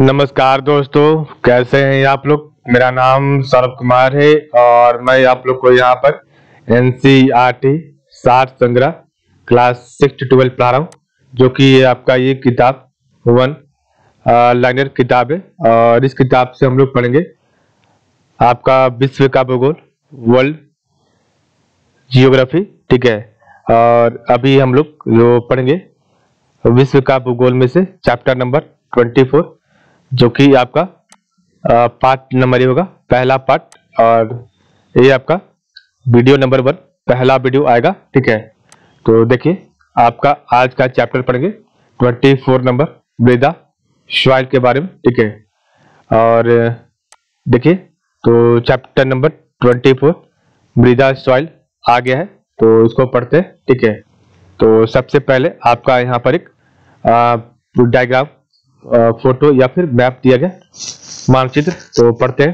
नमस्कार दोस्तों, कैसे हैं आप लोग? मेरा नाम सौरभ कुमार है और मैं आप लोग को यहाँ पर एन सी आर टी साठ संग्रह क्लास सिक्स ट्वेल्व पढ़ा रहा हूँ, जो कि ये आपका ये किताब वन लाइनर किताब है और इस किताब से हम लोग पढ़ेंगे। आपका विश्व का भूगोल वर्ल्ड जियोग्राफी ठीक है? और अभी हम लोग जो पढ़ेंगे, विश्व का भूगोल में से चैप्टर नंबर ट्वेंटी फोर जो कि आपका पार्ट नंबर ये होगा, पहला पार्ट, और ये आपका वीडियो नंबर वन, पहला वीडियो आएगा, ठीक है? तो देखिए, आपका आज का चैप्टर पढ़ेंगे, ट्वेंटी फोर नंबर मृदा सॉइल के बारे में, ठीक है? और देखिए तो चैप्टर नंबर ट्वेंटी फोर, मृदा सॉइल आ गया है तो इसको पढ़ते हैं, ठीक है? तो सबसे पहले आपका यहाँ पर एक डायग्राम फ़ोटो या फिर मैप दिया गया, मानचित्र तो पढ़ते हैं।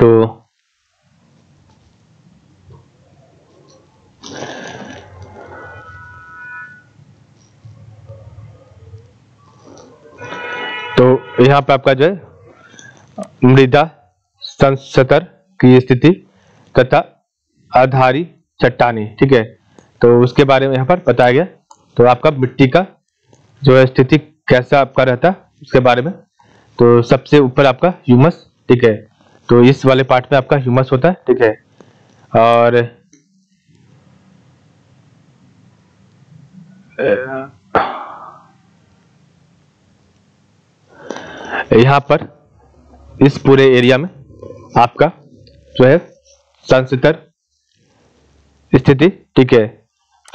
तो तो यहाँ पे आपका जो है, मृदा संसतर की स्थिति तथा आधारी चट्टानी, ठीक है? तो उसके बारे में यहाँ पर बताया गया। तो आपका मिट्टी का जो है स्थिति कैसा आपका रहता उसके बारे में? तो सबसे ऊपर आपका ह्यूमस ठीक है? तो इस वाले पार्ट में आपका ह्यूमस होता है ठीक है? और, यहाँ पर, इस पूरे एरिया में आपका जो है संसतर स्थिति, ठीक है?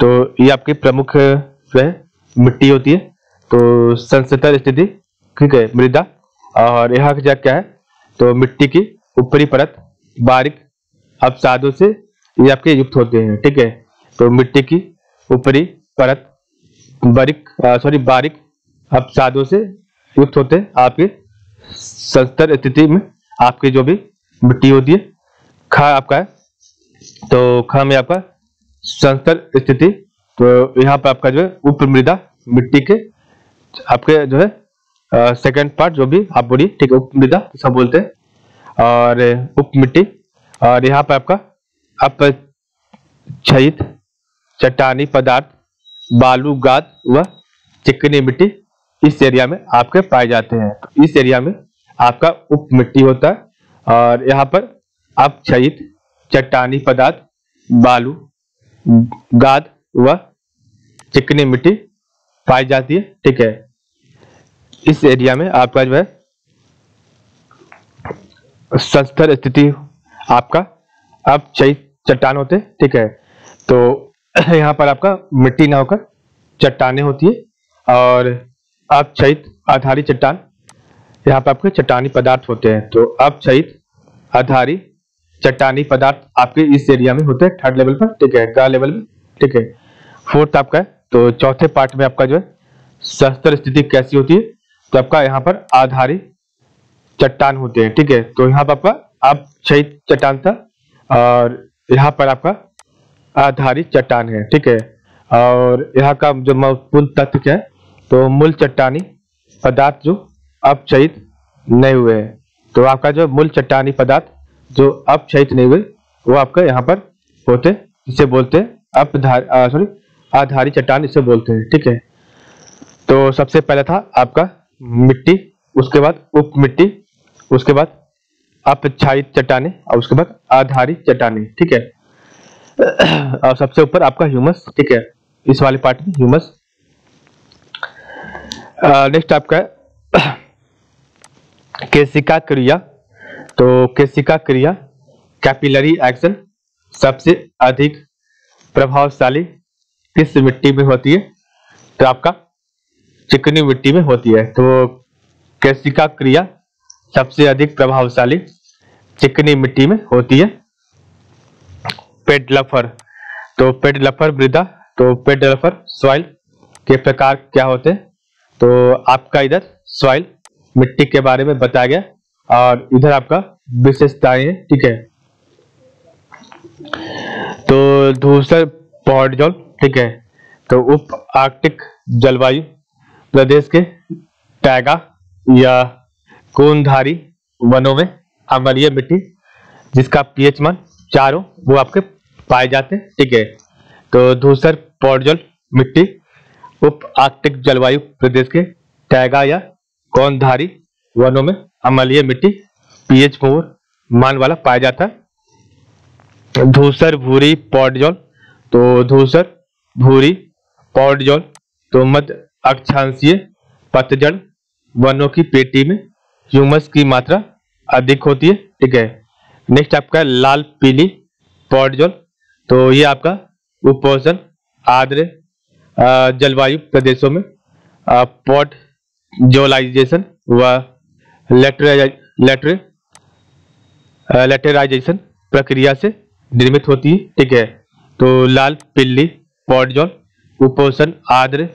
तो ये आपकी प्रमुख जो है मिट्टी होती है तो संसतर स्थिति ठीक है, मृदा। और यहाँ की जगह क्या है? तो मिट्टी की ऊपरी परत, बारीक अपसादों से ये आपके युक्त होते हैं, ठीक है। तो मिट्टी की ऊपरी परत, बारीक सॉरी बारीक अपसादों से युक्त होते हैं, आपके संस्तर स्थिति में आपकी जो भी मिट्टी होती है, खा आपका है। तो खा में आपका संस्तर स्थिति तो यहाँ पर आपका जो है उप मृदा, मिट्टी के आपके जो है सेकंड पार्ट जो भी आप बोलिए, ठीक है उप मृदा सब बोलते हैं। और, उप मिट्टी, और यहाँ पर आपका अपक्षयित चट्टानी पदार्थ, बालू, गाद व चिकनी मिट्टी इस एरिया में आपके पाए जाते हैं। तो इस एरिया में आपका उप मिट्टी होता है, और यहाँ पर अपक्षयित चट्टानी पदार्थ, बालू, गाद व चिकनी मिट्टी पाई जाती है, ठीक है। इस एरिया में आपका जो है, संस्तर स्थिति आपका, अब चट्टान होते, ठीक है। तो यहाँ पर आपका मिट्टी ना होकर चट्टाने होती है, और अब चैत आधारी चट्टान, यहाँ पर आपके चट्टानी पदार्थ होते हैं। तो अब क्षयित आधारी चट्टानी पदार्थ आपके इस एरिया में होते हैं थर्ड लेवल पर, ठीक है का लेवल में, ठीक है। फोर्थ आपका है तो चौथे पार्ट में आपका जो है शस्त्र स्थिति कैसी होती है तो आपका यहाँ पर आधारी चट्टान होते हैं, ठीक है? तो यहाँ पर आपका आप शहीद चट्टान था, और यहाँ पर आपका आधारी चट्टान है, ठीक है? और यहाँ का जो महत्वपूर्ण तथ्य क्या है तो मूल चट्टानी पदार्थ जो शहीद नहीं हुए तो आपका जो मूल चट्टानी पदार्थ जो शहीद नहीं हुए, वो आपका यहाँ पर होते इसे बोलते हैं सॉरी आधारी चट्टान इसे बोलते हैं, ठीक है? तो सबसे पहले था आपका मिट्टी, उसके बाद उप मिट्टी, उसके बाद अपच्छायित चट्टाने और उसके बाद आधारी चट्टाने, ठीक है? और सबसे ऊपर आपका ह्यूमस, ठीक है? इस वाले पार्ट में ह्यूमस। नेक्स्ट आपका केसिका क्रिया। तो केसिका क्रिया कैपिलरी एक्शन सबसे अधिक प्रभावशाली किस मिट्टी में होती है? तो आपका चिकनी मिट्टी में होती है। तो कैसिका क्रिया सबसे अधिक प्रभावशाली चिकनी मिट्टी में होती है। पेडलफर तो पेडलफर मृदा तो पेडलफर सॉइल के प्रकार क्या होते हैं? तो आपका इधर सॉइल मिट्टी के बारे में बताया गया और इधर आपका विशेषताएँ है, ठीक है। तो धूसर पॉडजोल ठीक है? तो उप आर्कटिक जलवायु प्रदेश के टैगा या कोनधारी वनों में अम्लीय मिट्टी, जिसका पीएच मान चार, वो आपके पाए जाते हैं, ठीक है? तो धूसर पौडजल मिट्टी, उप आर्कटिक जलवायु प्रदेश के टैगा या कौनधारी वनों में अम्लीय मिट्टी, पीएच फोर मान वाला पाया जाता है। धूसर भूरी पौडजल तो धूसर भूरी, पौडजल तो मध्य अक्षांशीय, पतझड़, वनों की पेटी में ह्यूमस की मात्रा अधिक होती है, ठीक है। नेक्स्ट आपका लाल, पीली, पौडजल तो ये आपका उपोषण, आर्द्र जलवायु प्रदेशों में पॉट जोलाइजेशन व लेटर लेटराइजेशन प्रक्रिया से निर्मित होती है, ठीक है। तो लाल पिल्ली पॉडजोल उपोषण आर्द्र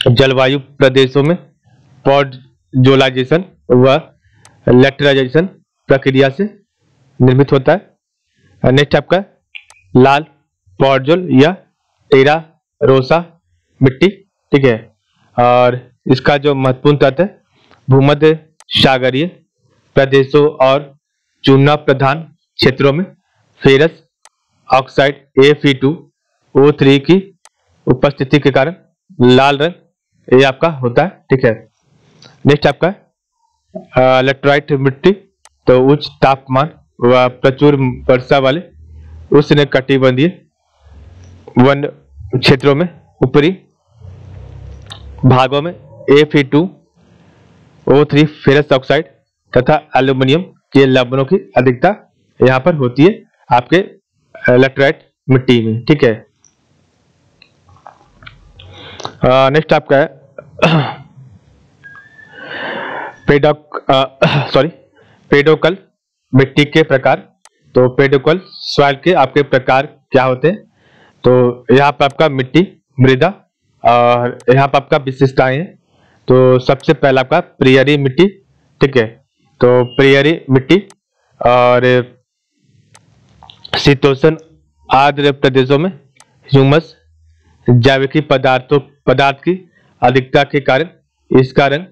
जलवायु प्रदेशों में पॉडजोलाइजेशन व लेटराइजेशन प्रक्रिया से निर्मित होता है। नेक्स्ट आपका, लाल पॉडजोल या टेरा रोसा मिट्टी, ठीक है? और इसका जो महत्वपूर्ण तत्व है, भूमध्य सागरीय प्रदेशों और चूना प्रधान क्षेत्रों में फेरस ऑक्साइड ए फ़ी टू ओ थ्री की उपस्थिति के कारण लाल रंग ये आपका होता है, ठीक है। नेक्स्ट आपका लेट्राइट मिट्टी तो उच्च तापमान व प्रचुर वर्षा वाले, उसने कटिबंधीय वन क्षेत्रों में, ऊपरी भागों में ए फ़ी two O three ferrous oxide तथा एल्यूमिनियम के लवणों की अधिकता यहाँ पर होती है आपके इलेक्ट्राइट मिट्टी में, ठीक है। नेक्स्ट आपका है। पेडोक सॉरी पेडोकल मिट्टी के प्रकार। तो पेडोकल सॉइल के आपके प्रकार क्या होते हैं? तो यहाँ पर आपका मिट्टी, मृदा, और यहाँ पर आपका विशेषताएँ हैं। तो सबसे पहला आपका प्रियरी मिट्टी, ठीक है? तो प्रियरी मिट्टी और शीतोषण आर्द्र प्रदेशों में ह्यूमस जैविकी पदार्थों पदार्थ की अधिकता के कारण इसका रंग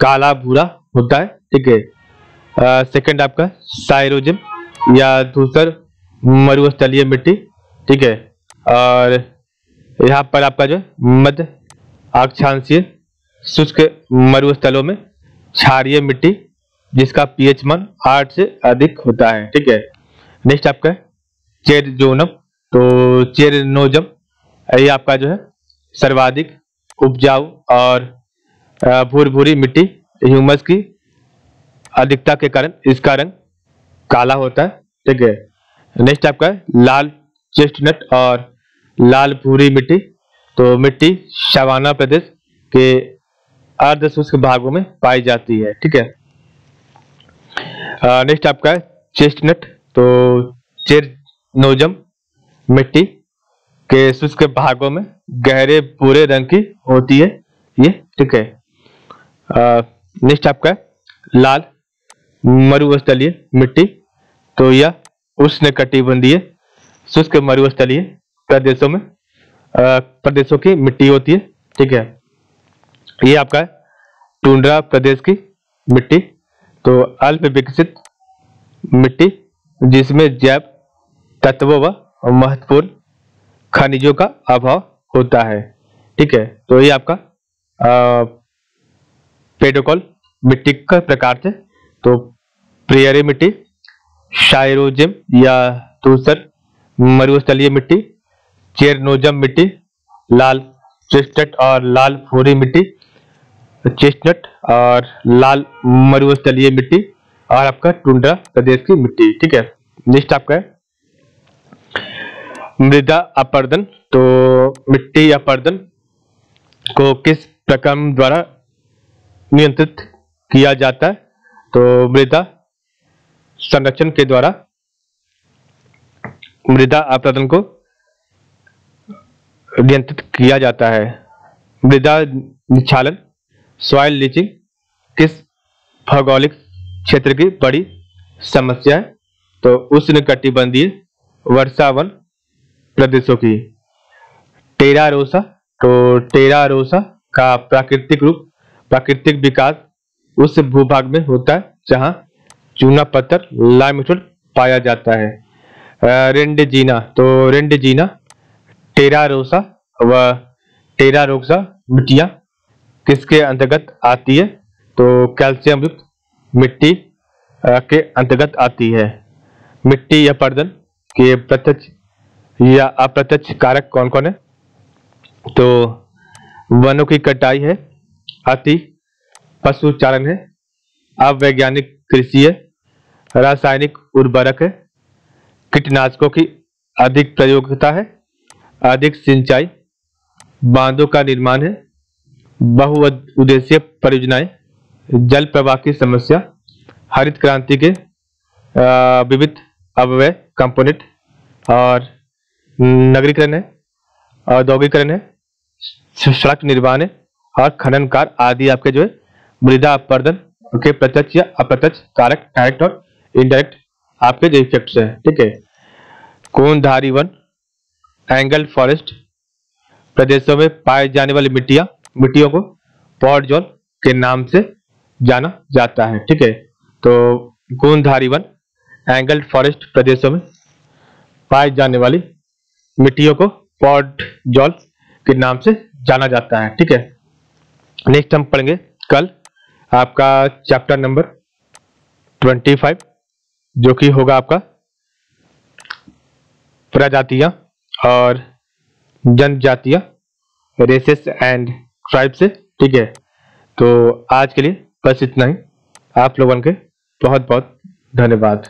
काला भूरा होता है, ठीक है। सेकंड आपका साइरोजिम या दूसर मरुस्थलीय मिट्टी, ठीक है। और यहाँ पर आपका जो मध्य अक्षांशीय शुष्क मरुस्थलों में क्षारीय मिट्टी, जिसका पीएच मान आठ से अधिक होता है, ठीक है। नेक्स्ट आपका चेरजोनम तो चेरनोजम, ये आपका जो है सर्वाधिक उपजाऊ और भूर भूरी मिट्टी ह्यूमस की अधिकता के कारण इसका रंग काला होता है। ठीक है। नेक्स्ट आपका लाल चेस्टनट और लाल भूरी मिट्टी। तो मिट्टी शवाना प्रदेश के अर्ध शुष्क भागों में पाई जाती है। ठीक है। नेक्स्ट आपका चेस्टनट तो चेर नोजम मिट्टी के शुष्क भागों में गहरे भूरे रंग की होती है। ये ठीक है। नेक्स्ट आपका लाल मरुस्थलीय मिट्टी। तो यह उष्ण कटिबंधीय शुष्क मरुस्थलीय प्रदेशों में प्रदेशों की मिट्टी होती है। ठीक है। ये आपका टूंड्रा प्रदेश की मिट्टी। तो अल्प विकसित मिट्टी जिसमें जैव तत्वों व महत्वपूर्ण खनिजों का अभाव होता है। ठीक है? तो ये आपका पेडोकॉल मिट्टी का प्रकार थे तो प्रियरी मिट्टी शायरोजिम या दूसर मरुस्थलीय मिट्टी चेरनोजम मिट्टी, लाल चेस्टनट और लाल फोरी मिट्टी चेस्टनट और लाल मरुस्थलीय मिट्टी, और आपका टुंड्रा प्रदेश की मिट्टी। ठीक है? नेक्स्ट आपका है मृदा अपर्दन तो मिट्टी अपर्दन को किस प्रक्रम द्वारा नियंत्रित किया जाता है? तो मृदा संरक्षण के द्वारा मृदा अपर्दन को नियंत्रित किया जाता है। मृदा निच्छालन सॉइल लीचिंग किस भौगोलिक क्षेत्र की बड़ी समस्या है? तो उष्ण कटिबंधीय वर्षावन प्रदेशों की। टेरा रोसा तो टेरा रोसा का प्राकृतिक रूप, प्राकृतिक विकास उस भूभाग में होता है जहाँ चूना पत्थर लाइमस्टोन पाया जाता है। रेंडेजीना तो रेंडेजीना टेरारोसा व टेरारोसा मिट्टियाँ किसके अंतर्गत आती है? तो कैल्शियम युक्त मिट्टी के अंतर्गत आती है। मिट्टी या पर्दन के प्रत्यक्ष या अप्रत्यक्ष कारक कौन कौन है? तो वनों की कटाई है, अति पशुचारण है, अवैज्ञानिक कृषि है, रासायनिक उर्वरक है, कीटनाशकों की अधिक प्रयोगता है, अधिक सिंचाई, बांधों का निर्माण है बहु बहुउद्देशीय परियोजनाएँ, जल प्रवाह की समस्या, हरित क्रांति के विविध अवयव कंपोनेंट और नगरीकरण है औद्योगिकरण है सड़क निर्माण है, और खनन कार्य आदि आपके जो है, मृदा अपरदन के प्रत्यक्ष या अप्रत्यक्ष कारक डायरेक्ट और इनडायरेक्ट आपके जो इफेक्ट्स है, ठीक है? कोनधारी वन एंगल फॉरेस्ट प्रदेशों में पाए जाने वाली मिट्टियाँ, मिट्टियों को पॉट जॉल के नाम से जाना जाता है, ठीक है? तो गोंधारी वन एंगल फॉरेस्ट प्रदेशों में पाए जाने वाली मिट्टियों को पॉट जॉल के नाम से जाना जाता है, ठीक है? नेक्स्ट हम पढ़ेंगे कल आपका चैप्टर नंबर ट्वेंटी फाइव जो कि होगा आपका प्रजातियाँ और जनजातियाँ रेसेस एंड ट्राइब से, ठीक है? तो आज के लिए बस इतना ही। आप लोगों के बहुत बहुत धन्यवाद।